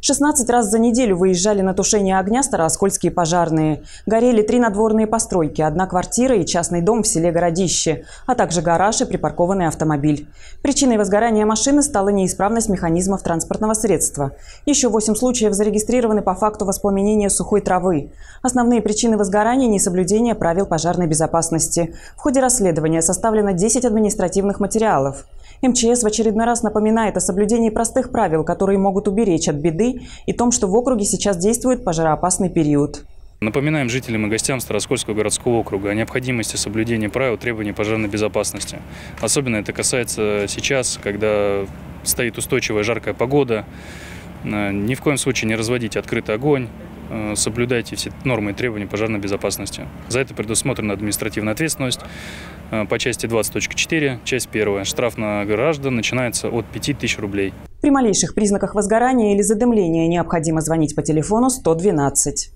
16 раз за неделю выезжали на тушение огня старооскольские пожарные. Горели три надворные постройки, одна квартира и частный дом в селе Городище, а также гараж и припаркованный автомобиль. Причиной возгорания машины стала неисправность механизмов транспортного средства. Еще 8 случаев зарегистрированы по факту воспламенения сухой травы. Основные причины возгорания – несоблюдение правил пожарной безопасности. В ходе расследования составлено 10 административных материалов. МЧС в очередной раз напоминает о соблюдении простых правил, которые могут уберечь от беды, и том, что в округе сейчас действует пожароопасный период. Напоминаем жителям и гостям Староскольского городского округа о необходимости соблюдения правил требований пожарной безопасности. Особенно это касается сейчас, когда стоит устойчивая жаркая погода. Э, ни в коем случае не разводите открытый огонь, э, соблюдайте все нормы и требования пожарной безопасности. За это предусмотрена административная ответственность э, по части 20.4, часть 1. Штраф на граждан начинается от 5000 рублей. При малейших признаках возгорания или задымления необходимо звонить по телефону 112.